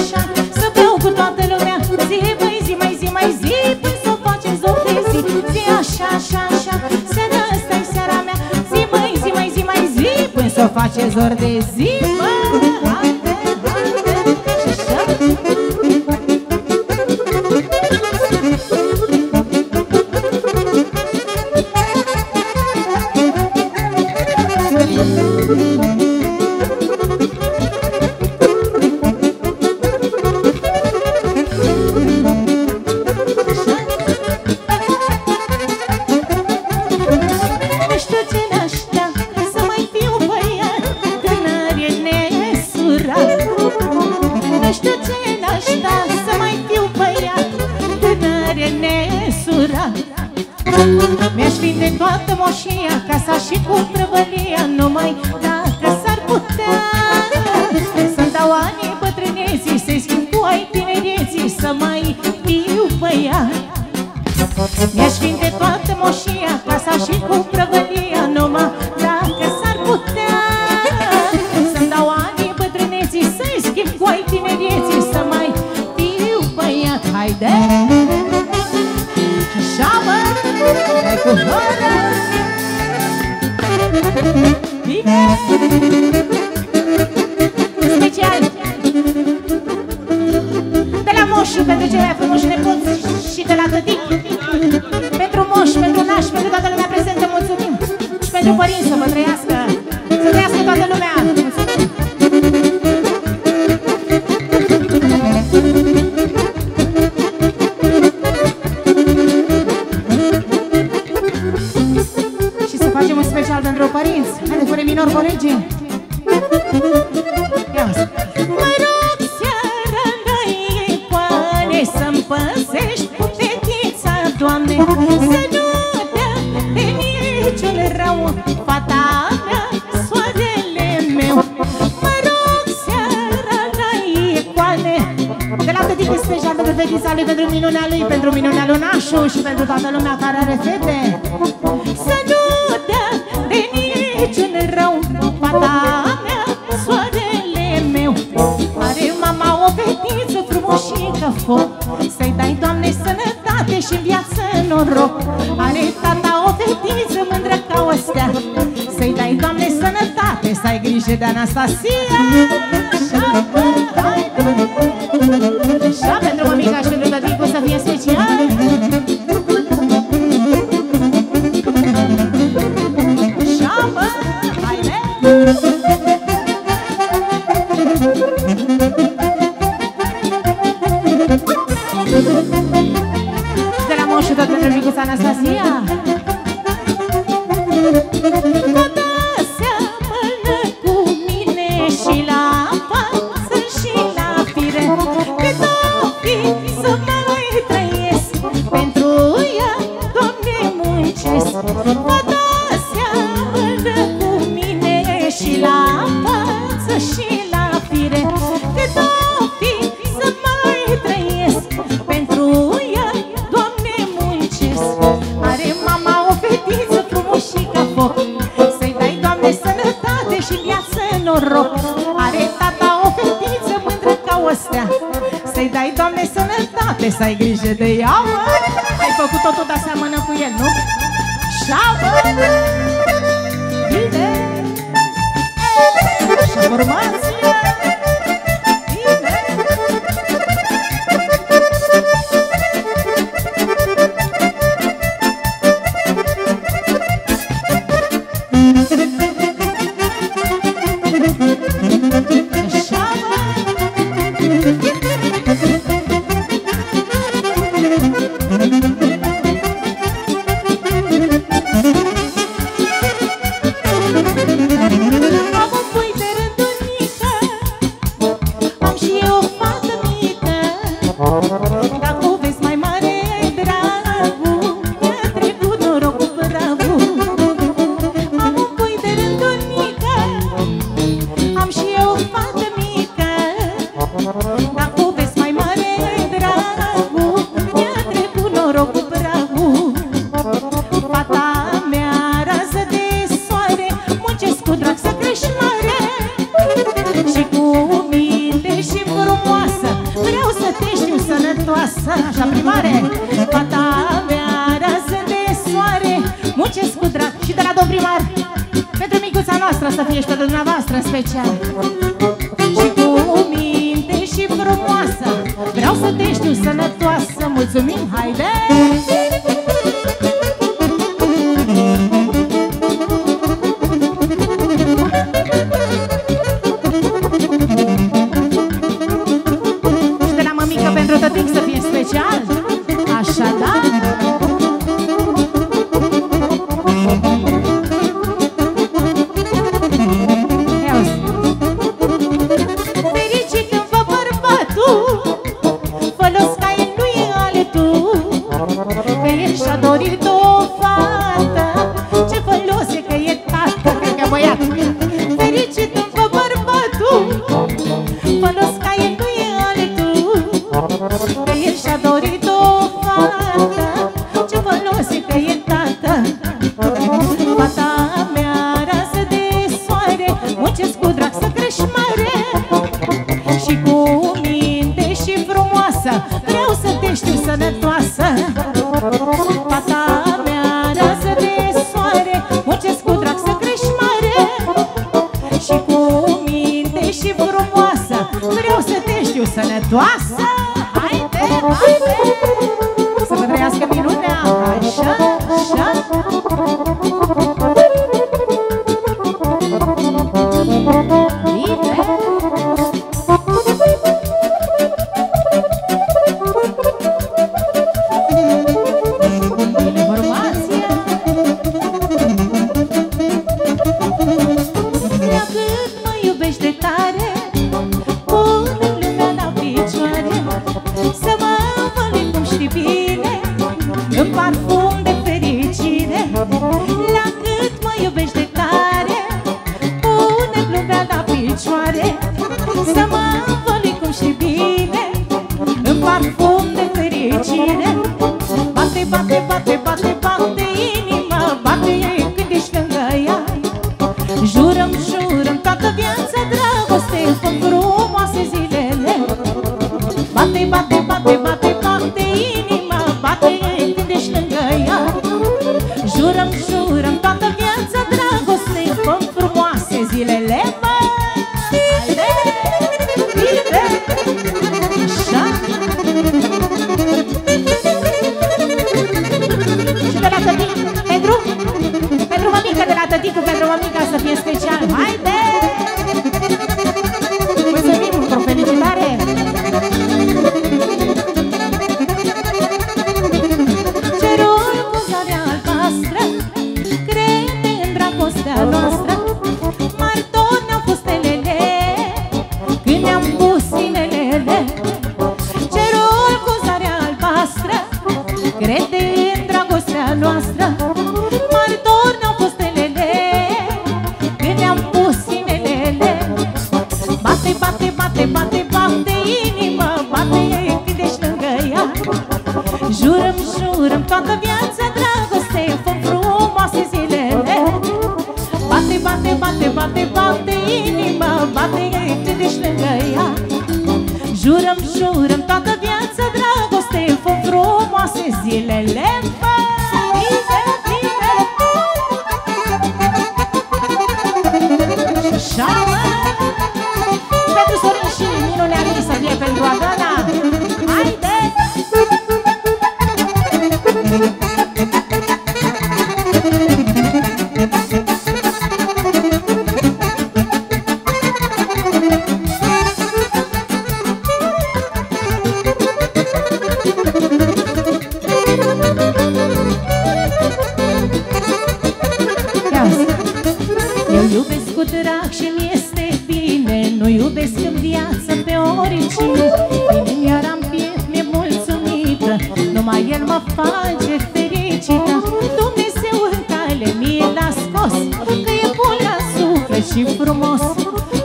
așa Să beau cu toată lumea. Zi, băi, zi, mai zi, mai zi Până să facem zor de zi. Zi așa, așa, așa Seara asta e seara mea. Zi, băi, zi, mai zi, mai zi Până să facem zor de zi Bă, Mi-aș vinde toată moșia Casa și cu prăvălia Numai dacă s-ar putea. Să-mi dau anii bătrâneții Să-i schimb cu ai tinereții Să mai fiu băiat. Mi-aș vinde Și pentru părinți toată lumea care are fete Să nu dea de niciun rău Fata mea, soarele meu. Are mama o fetiță frumoșică foc. Să-i dai, Doamne, sănătate și în viață noroc. Are tata o fetiță mândră ca o stea. Să-i dai, Doamne, sănătate Să ai grijă de Anastasia la față sănătate, să ai grijă de ea, mă Ai făcut totul, dar seamănă cu el, nu? Așa primare Fata mea rază de soare. Muncesc cu drag și de la domn primar. Pentru micuța noastră să fie și pe dumneavoastră în special. Și cu minte și frumoasă Vreau să te știu sănătoasă. Mulțumim, haide! minte și frumoasă. Vreau să te știu sănătoasă. Haide, haide Să vă trăiască minunea. Așa, așa. bate,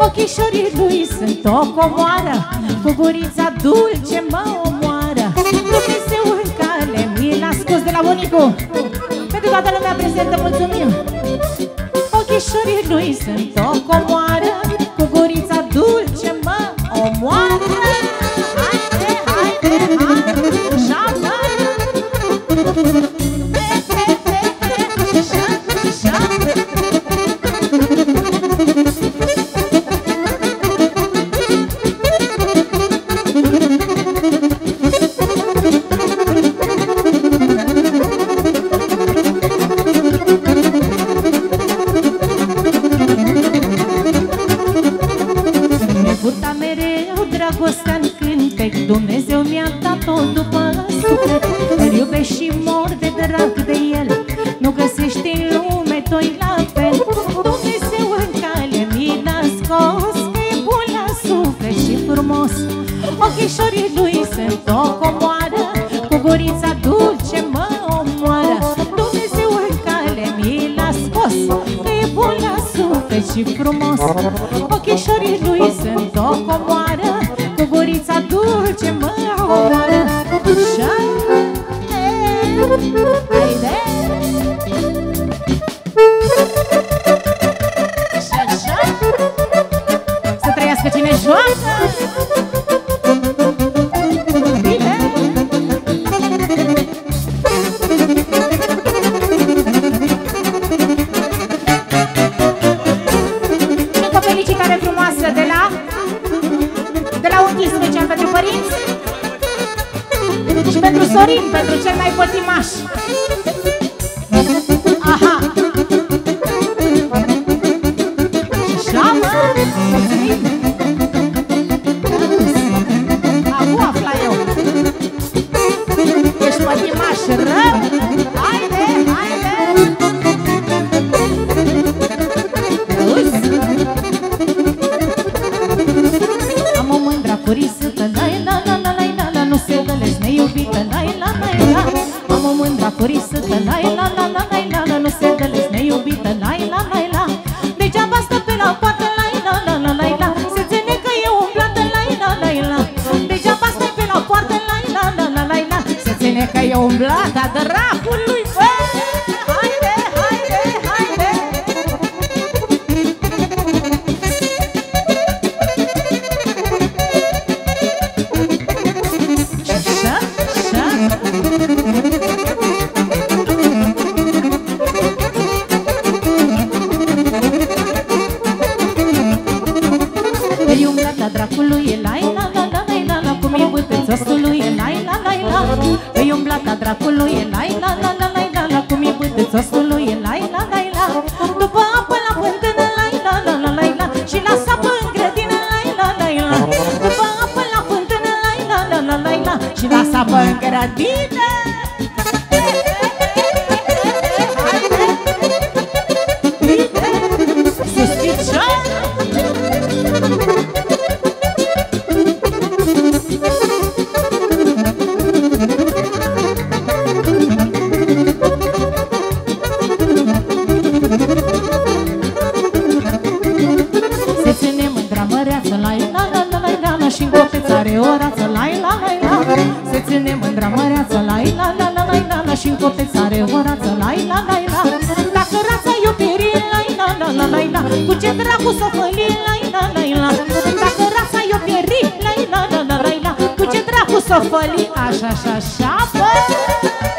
O que lui sunt o comoară Cu gurița dulce é mão moara. Do é que seu l-a scos de la bunicul Pentru apresenta muito prezentă, O que lui sunt o comoară Cu gurița dulce é mão moara. dragostea în cântec Dumnezeu mi-a dat-o și frumos. Ochișorii lui sunt o comoară Cu gurița dulce mă omoară Așa I ti. portofolii, așa, așa, așa, bă.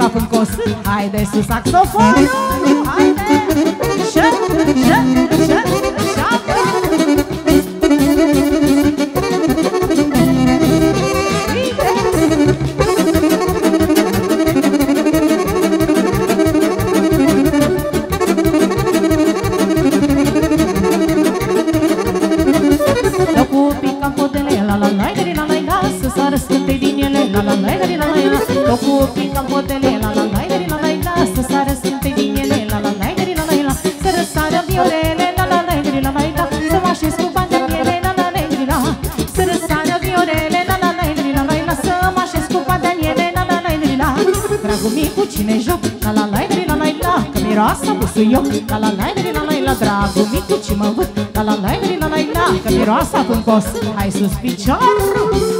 sap în cos. Haide sus saxofonul miroasa pâncost Hai sus piciorul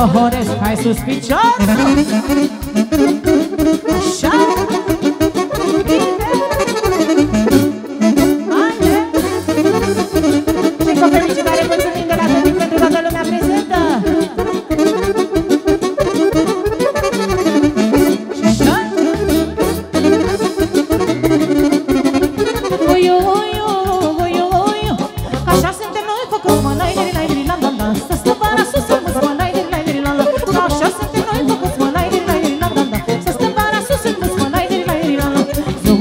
vă horesc Hai sus picior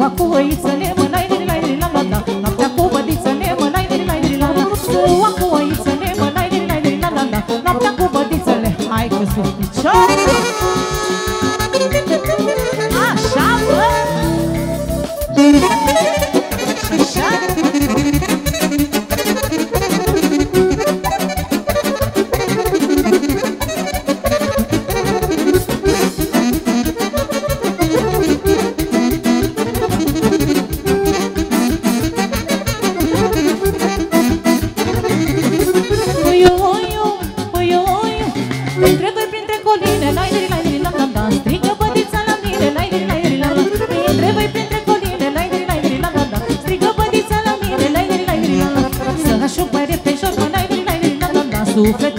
不会。Sufletul se stinge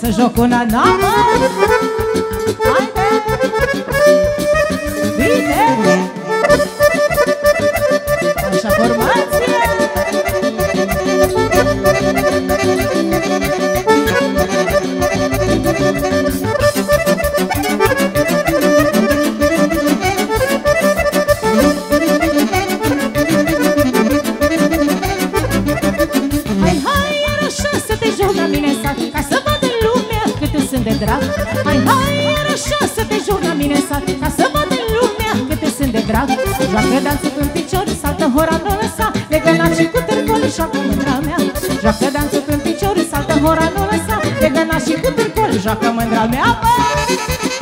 să joc una nouă Haide! Bine! Joacă dansul în picior, saltă hora, nu lăsa Legănat și cu târcol, joacă mândra mea. Joacă dansul în picior, saltă hora, nu lăsa Legănat și cu târcol, joacă mândra mea Bă!